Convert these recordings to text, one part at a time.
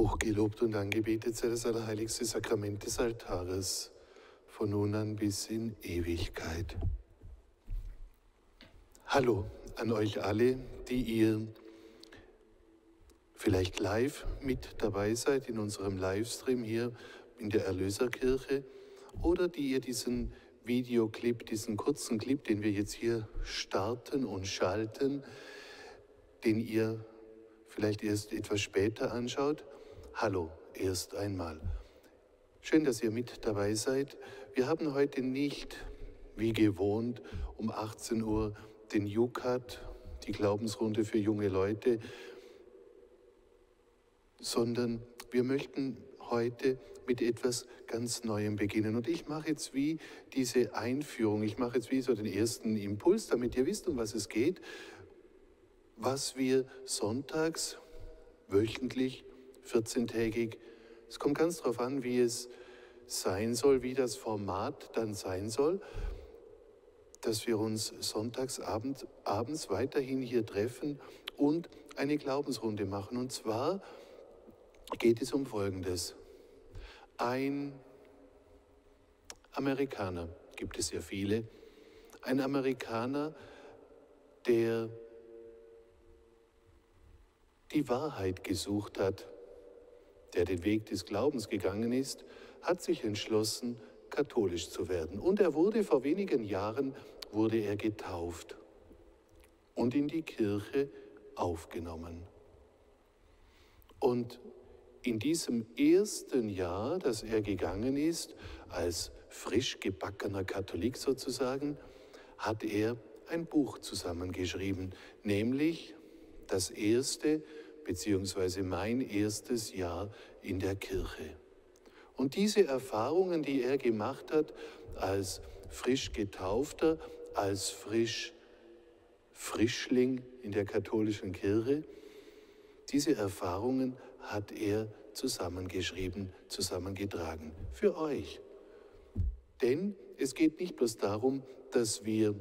Hochgelobt und angebetet sei das allerheiligste Sakrament des Altares, von nun an bis in Ewigkeit. Hallo an euch alle, die ihr vielleicht live mit dabei seid in unserem Livestream hier in der Erlöserkirche oder die ihr diesen Videoclip, diesen kurzen Clip, den wir jetzt hier starten und schalten, den ihr vielleicht erst etwas später anschaut. Hallo erst einmal. Schön, dass ihr mit dabei seid. Wir haben heute nicht, wie gewohnt, um 18 Uhr den Jukat, die Glaubensrunde für junge Leute, sondern wir möchten heute mit etwas ganz Neuem beginnen. Und ich mache jetzt wie diese Einführung, ich mache jetzt wie so den ersten Impuls, damit ihr wisst, um was es geht, was wir sonntags, wöchentlich, 14-tägig, es kommt ganz darauf an, wie es sein soll, wie das Format dann sein soll, dass wir uns sonntagsabend abends weiterhin hier treffen und eine Glaubensrunde machen. Und zwar geht es um Folgendes. Ein Amerikaner, gibt es ja viele, ein Amerikaner, der die Wahrheit gesucht hat, der den Weg des Glaubens gegangen ist, hat sich entschlossen, katholisch zu werden. Und er wurde vor wenigen Jahren, wurde er getauft und in die Kirche aufgenommen. Und in diesem ersten Jahr, das er gegangen ist, als frisch gebackener Katholik sozusagen, hat er ein Buch zusammengeschrieben, nämlich das erste beziehungsweise mein erstes Jahr in der Kirche. Und diese Erfahrungen, die er gemacht hat als frisch getaufter, als frisch Frischling in der katholischen Kirche, diese Erfahrungen hat er zusammengeschrieben, zusammengetragen. Für euch. Denn es geht nicht bloß darum, dass wir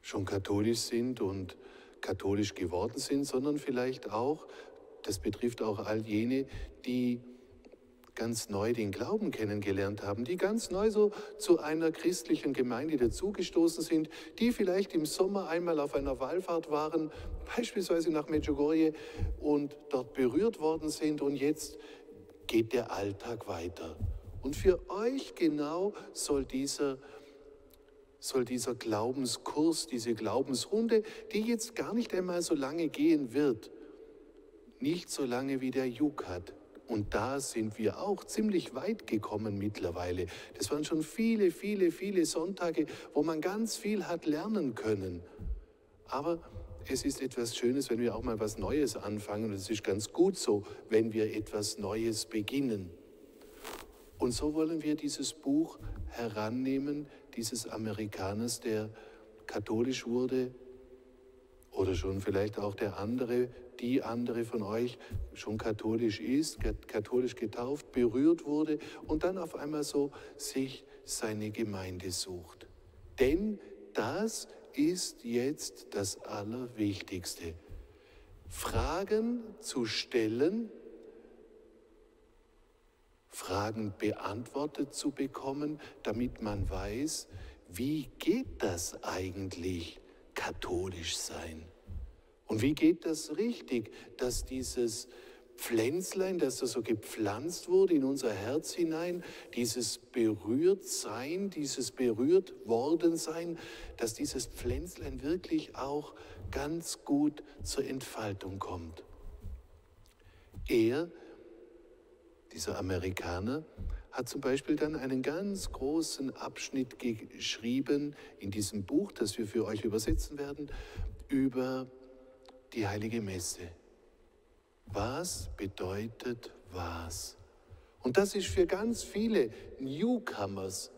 schon katholisch sind und katholisch geworden sind, sondern vielleicht auch, das betrifft auch all jene, die ganz neu den Glauben kennengelernt haben, die ganz neu so zu einer christlichen Gemeinde dazugestoßen sind, die vielleicht im Sommer einmal auf einer Wallfahrt waren, beispielsweise nach Medjugorje und dort berührt worden sind und jetzt geht der Alltag weiter. Und für euch genau soll dieser soll dieser Glaubenskurs, diese Glaubensrunde, die jetzt gar nicht einmal so lange gehen wird, nicht so lange wie der Jukat, und da sind wir auch ziemlich weit gekommen mittlerweile. Das waren schon viele, viele, viele Sonntage, wo man ganz viel hat lernen können. Aber es ist etwas Schönes, wenn wir auch mal was Neues anfangen. Und es ist ganz gut so, wenn wir etwas Neues beginnen. Und so wollen wir dieses Buch herannehmen, dieses Amerikaners, der katholisch wurde, oder schon vielleicht auch der andere, die andere von euch schon katholisch ist, katholisch getauft, berührt wurde und dann auf einmal so sich seine Gemeinde sucht. Denn das ist jetzt das Allerwichtigste. Fragen zu stellen, Fragen beantwortet zu bekommen, damit man weiß, wie geht das eigentlich, katholisch sein? Und wie geht das richtig, dass dieses Pflänzlein, das da so gepflanzt wurde in unser Herz hinein, dieses Berührtsein, dieses berührt worden sein, dass dieses Pflänzlein wirklich auch ganz gut zur Entfaltung kommt. Er, dieser Amerikaner, hat zum Beispiel dann einen ganz großen Abschnitt geschrieben in diesem Buch, das wir für euch übersetzen werden, über die heilige Messe. Was bedeutet was? Und das ist für ganz viele Newcomers,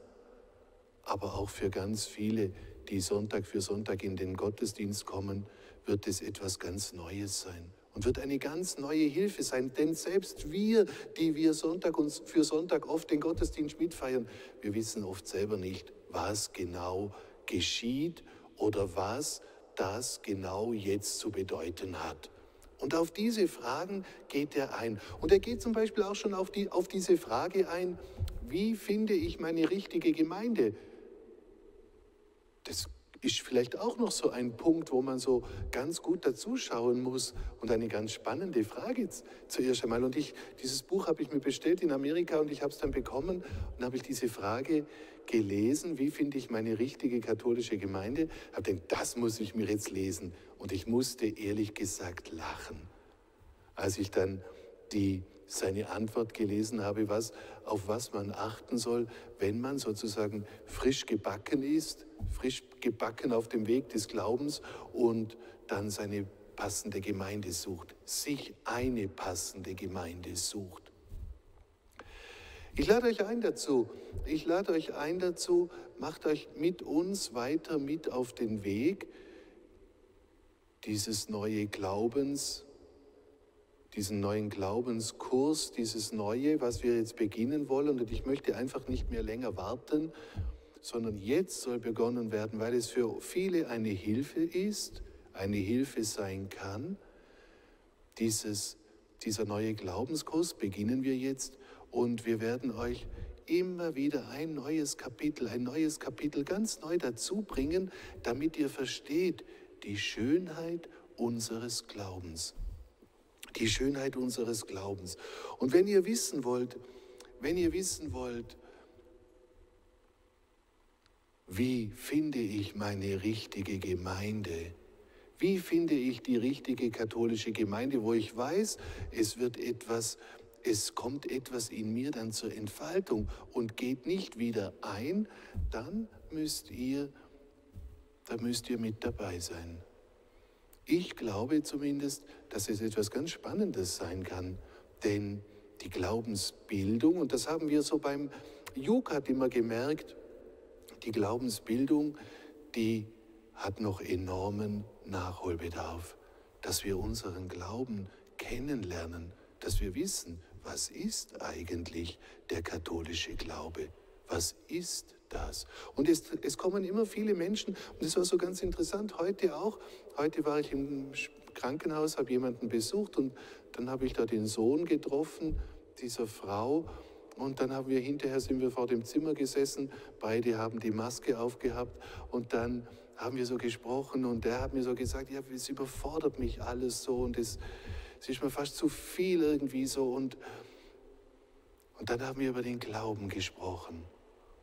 aber auch für ganz viele, die Sonntag für Sonntag in den Gottesdienst kommen, wird es etwas ganz Neues sein und wird eine ganz neue Hilfe sein. Denn selbst wir, die wir Sonntag und für Sonntag oft den Gottesdienst mitfeiern, wir wissen oft selber nicht, was genau geschieht oder was das genau jetzt zu bedeuten hat. Und auf diese Fragen geht er ein. Und er geht zum Beispiel auch schon auf, die, auf diese Frage ein, wie finde ich meine richtige Gemeinde? Das ist vielleicht auch noch so ein Punkt, wo man so ganz gut dazuschauen muss und eine ganz spannende Frage zuerst einmal. Und ich, dieses Buch habe ich mir bestellt in Amerika und ich habe es dann bekommen und habe ich diese Frage gelesen, wie finde ich meine richtige katholische Gemeinde? Habe gedacht, das muss ich mir jetzt lesen. Und ich musste ehrlich gesagt lachen, als ich dann die seine Antwort gelesen habe, was, auf was man achten soll, wenn man sozusagen frisch gebacken ist, frisch gebacken auf dem Weg des Glaubens und dann seine passende Gemeinde sucht, sich eine passende Gemeinde sucht. Ich lade euch ein dazu, ich lade euch ein dazu, macht euch mit uns weiter mit auf den Weg dieses neue Glaubens, diesen neuen Glaubenskurs, dieses neue, was wir jetzt beginnen wollen. Und ich möchte einfach nicht mehr länger warten, sondern jetzt soll begonnen werden, weil es für viele eine Hilfe ist, eine Hilfe sein kann. Dieses, dieser neue Glaubenskurs beginnen wir jetzt und wir werden euch immer wieder ein neues Kapitel, ein neues Kapitel ganz neu dazu bringen, damit ihr versteht die Schönheit unseres Glaubens die Schönheit unseres Glaubens. Und wenn ihr wissen wollt, wenn ihr wissen wollt, wie finde ich meine richtige Gemeinde? Wie finde ich die richtige katholische Gemeinde, wo ich weiß, es wird etwas, es kommt etwas in mir dann zur Entfaltung und geht nicht wieder ein, dann müsst ihr, da müsst ihr mit dabei sein. Ich glaube zumindest, dass es etwas ganz Spannendes sein kann, denn die Glaubensbildung, und das haben wir so beim Jukat immer gemerkt, die Glaubensbildung, die hat noch enormen Nachholbedarf, dass wir unseren Glauben kennenlernen, dass wir wissen, was ist eigentlich der katholische Glaube? Was ist das? Und es, es kommen immer viele Menschen, und das war so ganz interessant, heute auch, heute war ich im Krankenhaus, habe jemanden besucht und dann habe ich da den Sohn getroffen, dieser Frau, und dann haben wir hinterher sind wir vor dem Zimmer gesessen, beide haben die Maske aufgehabt und dann haben wir so gesprochen und der hat mir so gesagt, ja, es überfordert mich alles so und es, es ist mir fast zu viel irgendwie so und, und dann haben wir über den Glauben gesprochen.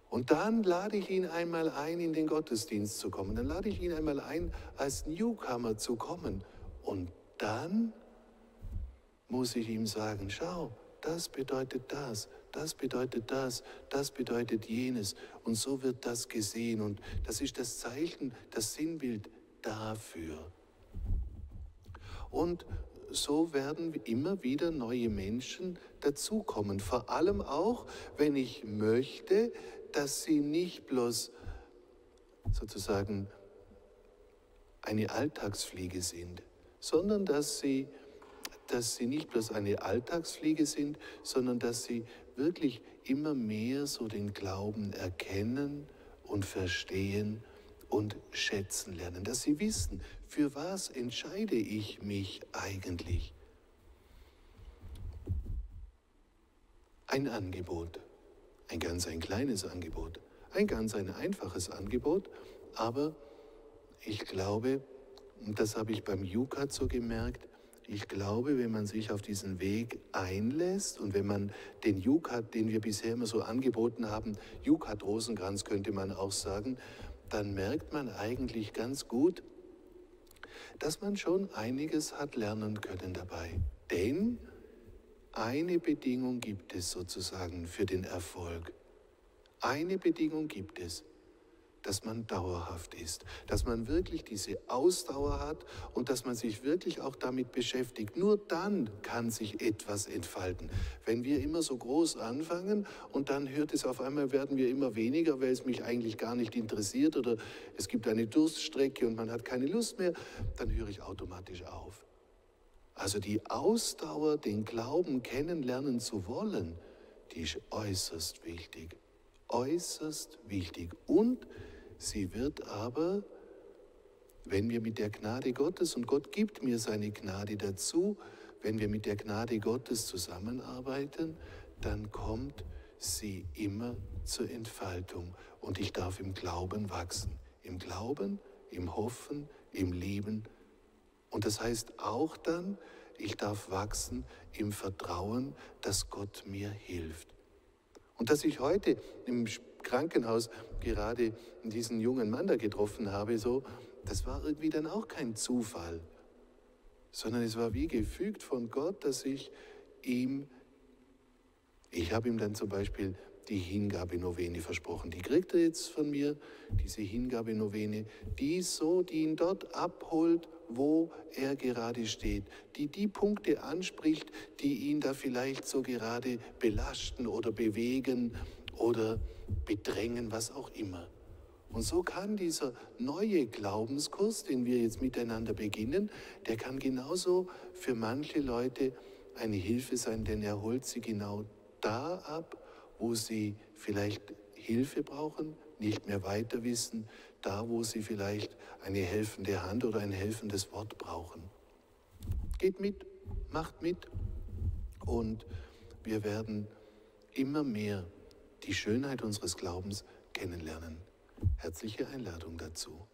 Und dann lade ich ihn einmal ein, in den Gottesdienst zu kommen. Dann lade ich ihn einmal ein, als Newcomer zu kommen. Und dann muss ich ihm sagen, schau, das bedeutet das, das bedeutet das, das bedeutet jenes. Und so wird das gesehen. Und das ist das Zeichen, das Sinnbild dafür. Und so werden immer wieder neue Menschen dazukommen. Vor allem auch, wenn ich möchte, dass sie nicht bloß sozusagen eine Alltagsfliege sind, sondern dass sie, dass sie nicht bloß eine Alltagsfliege sind, sondern dass sie wirklich immer mehr so den Glauben erkennen und verstehen und schätzen lernen, dass sie wissen, für was entscheide ich mich eigentlich. Ein Angebot. Ein ganz ein kleines Angebot, ein ganz ein einfaches Angebot, aber ich glaube, und das habe ich beim Jukat so gemerkt, ich glaube, wenn man sich auf diesen Weg einlässt und wenn man den Jukat, den wir bisher immer so angeboten haben, Jukat Rosenkranz könnte man auch sagen, dann merkt man eigentlich ganz gut, dass man schon einiges hat lernen können dabei. Denn eine Bedingung gibt es sozusagen für den Erfolg. Eine Bedingung gibt es, dass man dauerhaft ist, dass man wirklich diese Ausdauer hat und dass man sich wirklich auch damit beschäftigt. Nur dann kann sich etwas entfalten. Wenn wir immer so groß anfangen und dann hört es auf einmal, werden wir immer weniger, weil es mich eigentlich gar nicht interessiert oder es gibt eine Durststrecke und man hat keine Lust mehr, dann höre ich automatisch auf. Also die Ausdauer, den Glauben kennenlernen zu wollen, die ist äußerst wichtig. Äußerst wichtig. Und sie wird aber, wenn wir mit der Gnade Gottes, und Gott gibt mir seine Gnade dazu, wenn wir mit der Gnade Gottes zusammenarbeiten, dann kommt sie immer zur Entfaltung und ich darf im Glauben wachsen. Im Glauben, im Hoffen, im Lieben. Und das heißt auch dann, ich darf wachsen im Vertrauen, dass Gott mir hilft. Und dass ich heute im Krankenhaus gerade diesen jungen Mann da getroffen habe, so, das war irgendwie dann auch kein Zufall, sondern es war wie gefügt von Gott, dass ich ihm, ich habe ihm dann zum Beispiel die Hingabe-Novene versprochen. Die kriegt er jetzt von mir, diese Hingabe-Novene, die so, die ihn dort abholt, wo er gerade steht, die die Punkte anspricht, die ihn da vielleicht so gerade belasten oder bewegen oder bedrängen, was auch immer. Und so kann dieser neue Glaubenskurs, den wir jetzt miteinander beginnen, der kann genauso für manche Leute eine Hilfe sein, denn er holt sie genau da ab, wo sie vielleicht Hilfe brauchen, nicht mehr weiter wissen, da wo sie vielleicht eine helfende Hand oder ein helfendes Wort brauchen. Geht mit, macht mit und wir werden immer mehr die Schönheit unseres Glaubens kennenlernen. Herzliche Einladung dazu.